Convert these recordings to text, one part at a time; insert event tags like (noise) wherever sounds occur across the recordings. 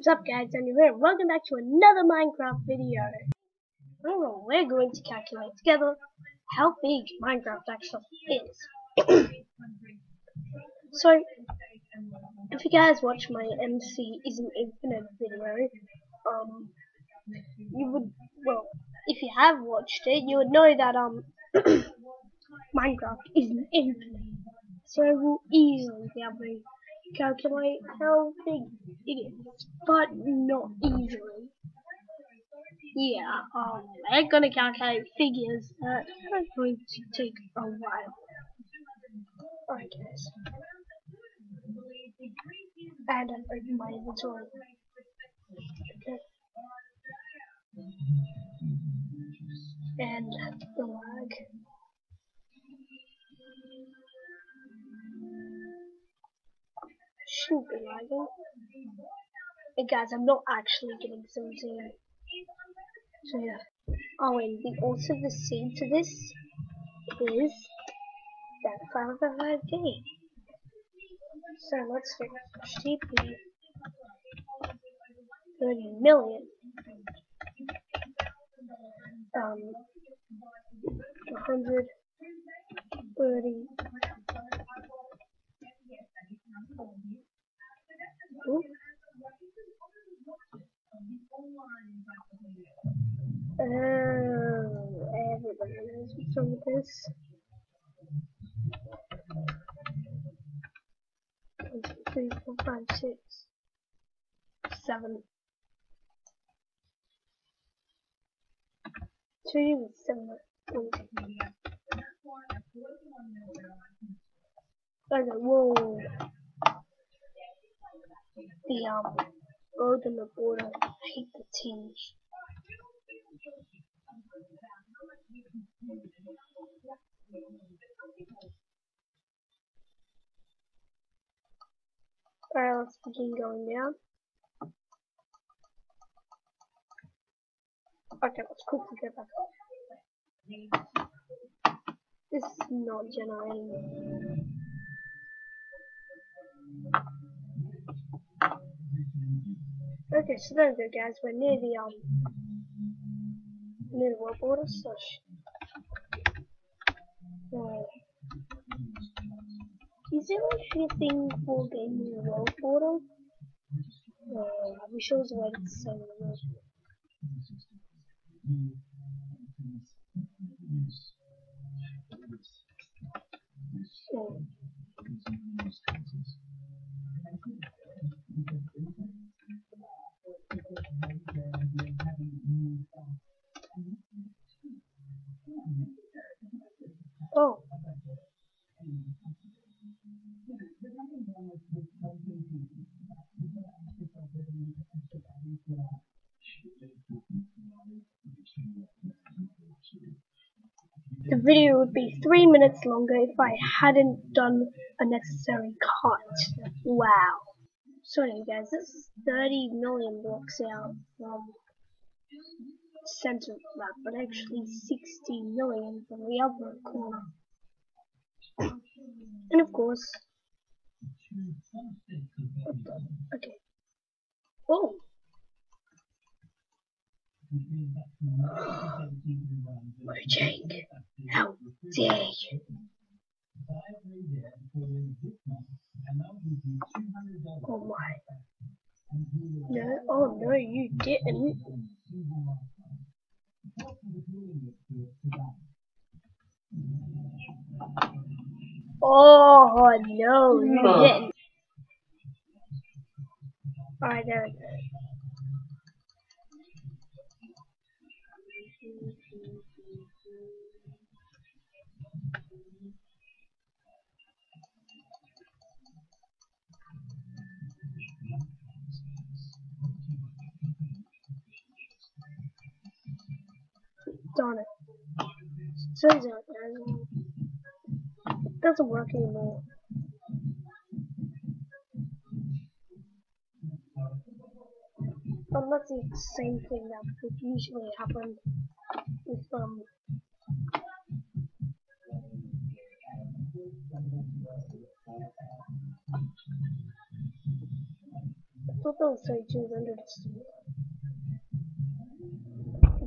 What's up guys, Daniel here, welcome back to another Minecraft video. We're going to calculate together how big Minecraft actually is. (coughs) so, if you guys watch my MC is an infinite video, um, you would, well, if you have watched it, you would know that, um, (coughs) Minecraft is an infinite. So we'll easily be able calculate how big it is, but not easily. Yeah, um, I'm gonna calculate figures that are going to take a while. Alright guys. And I've my inventory. Okay. And the lag. Shouldn't be lagging. Hey guys, I'm not actually getting 17. So yeah. Oh, and the, also the seed to this is that 555k. So let's fix CP 30 million. Um, 130 Oh, everybody knows what's wrong with this. One, two, three, four, five, six, seven. Two with seven. Okay, whoa the um road and the border. I hate the tinge. Alright, let's begin going down. Okay, let's quickly get back up. This is not generating. Okay, so there we go guys, we're near the um near the world border, so uh, is there actually a thing for the world portal? Uh, I wish there was way to. So, Oh. The video would be three minutes longer if I hadn't done a necessary cut. Wow. So anyway guys, this is 30 million blocks out from center of the map, but actually 60 million from the other corner. And of course, okay. Oh. Mojang, how dare you? Oh my. No, oh no, you didn't. Oh no, you didn't. Alright, there it Darn it. Turns out it doesn't work anymore. But that's the same thing that would usually happen with um I thought that was 3200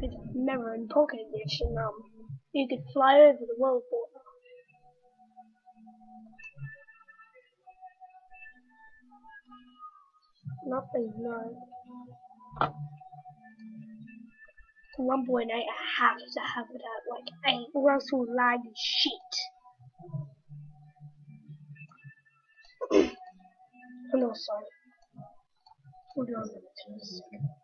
Because remember in Pocket Edition, um, you could fly over the world border. Nothing, no. 1.8, I have to have it at like 8 or else we'll lag shit. (clears throat) oh no, sorry. Hold on a second.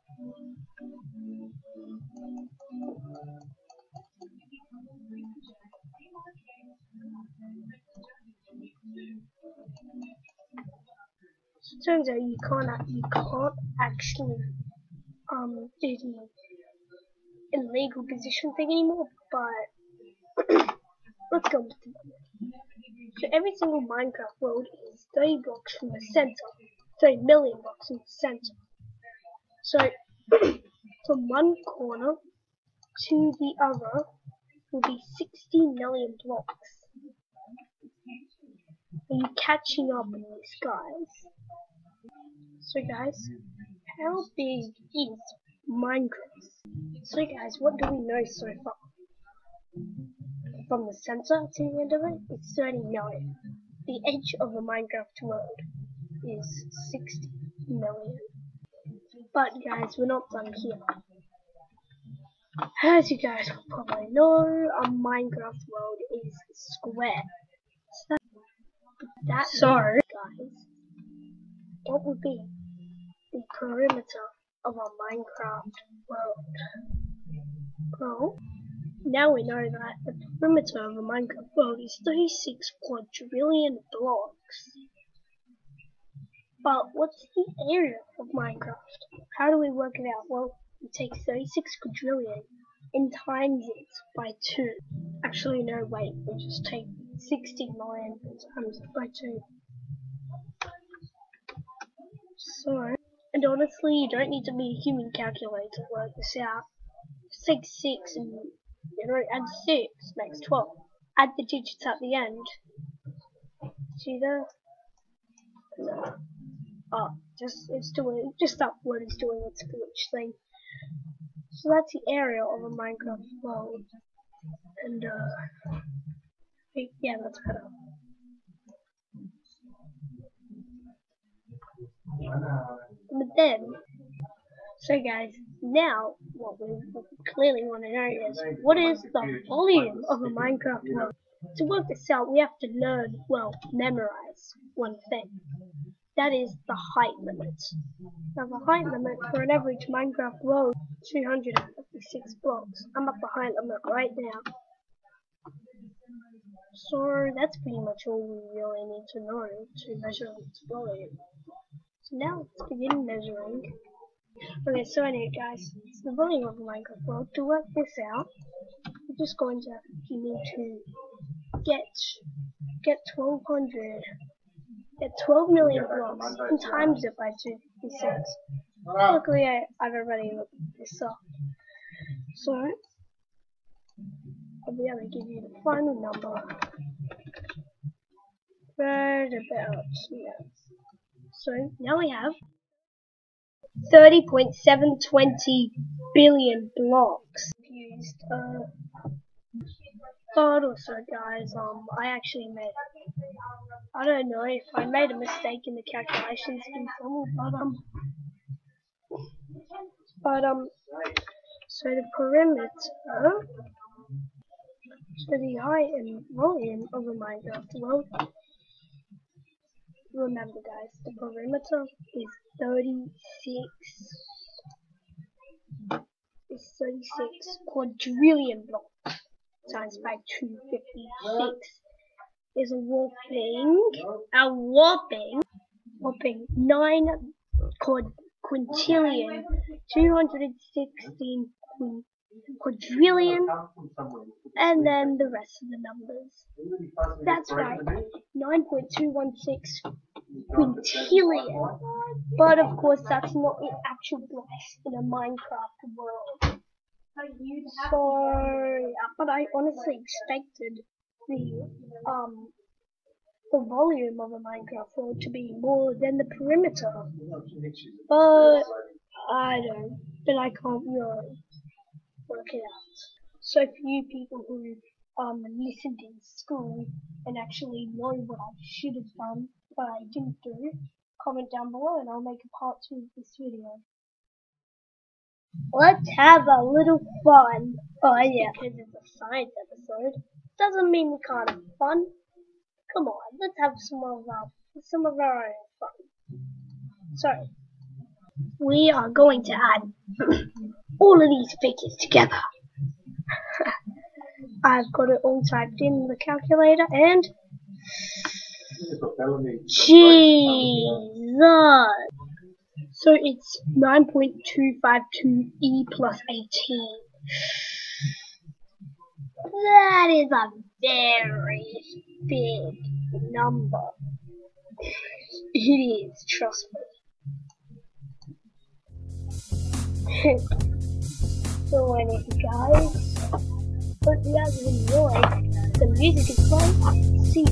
Turns out you can't you can't actually um do the illegal position thing anymore, but (clears throat) let's go with it. So every single Minecraft world is 30 blocks from the center, 30 million blocks from the center. So (clears throat) from one corner to the other will be 60 million blocks. Are you catching up on this, guys? So guys, how big is Minecraft? So guys, what do we know so far? From the center to the end of it, it's 39. The edge of a Minecraft world is 60 million. But guys, we're not done here. As you guys probably know, a Minecraft world is square. So that, so, guys, what would be the perimeter of a Minecraft world? Well, now we know that the perimeter of a Minecraft world is 36 quadrillion blocks. But what's the area of Minecraft? How do we work it out? Well, we take 36 quadrillion and times it by 2. Actually, no, wait, we just take 60 million times it by 2. So, and honestly, you don't need to be a human calculator to work this out. 6, 6 and you know, add 6 makes 12. Add the digits at the end. See there? No. Oh, just, it's doing, just that word is doing its glitch thing. So that's the area of a Minecraft world. And, uh, yeah, that's better. But then, so guys, now what we clearly want to know is what is the volume of a Minecraft world? To work this out, we have to learn, well, memorize one thing. That is the height limit. Now the height limit for an average Minecraft world is 256 blocks. I'm at the height limit right now. So that's pretty much all we really need to know to measure its volume. So now let's begin measuring. Okay, so anyway guys, it's the volume of the world. To work this out, we're just going to, you need to get, get 1200, get 12 million blocks and times it by 256. Luckily I, I've already looked this up. So, I'll be able to give you the final number. Right about, yeah. So now we have 30.720 billion blocks used. But also, guys, um, I actually made. I don't know if I made a mistake in the calculations but um, but um, so the perimeter, so the height and volume of a Minecraft world remember guys, the perimeter is 36 is 36 quadrillion blocks times by 256 is a whopping a whopping whopping 9 quad quintillion 216 quadrillion and then the rest of the numbers. That's right, 9.216 quintillion. But of course, that's not the actual blocks in a Minecraft world. So, yeah, but I honestly expected the, um, the volume of a Minecraft world to be more than the perimeter. But I don't, but I can't really work it out. So few people who um listened in school and actually know what I should have done, but I didn't do, comment down below and I'll make a part two of this video. Let's have a little fun. Oh yeah, because it's a science episode. Doesn't mean we can't have fun. Come on, let's have some of our some of our own fun. So we are going to add (clears throat) all of these figures together. (laughs) I've got it all typed in the calculator and Jesus. So it's 9.252 E plus 18. That is a very big number. It is, trust me. (laughs) so anyway guys, hope you guys enjoyed. The music is fun. See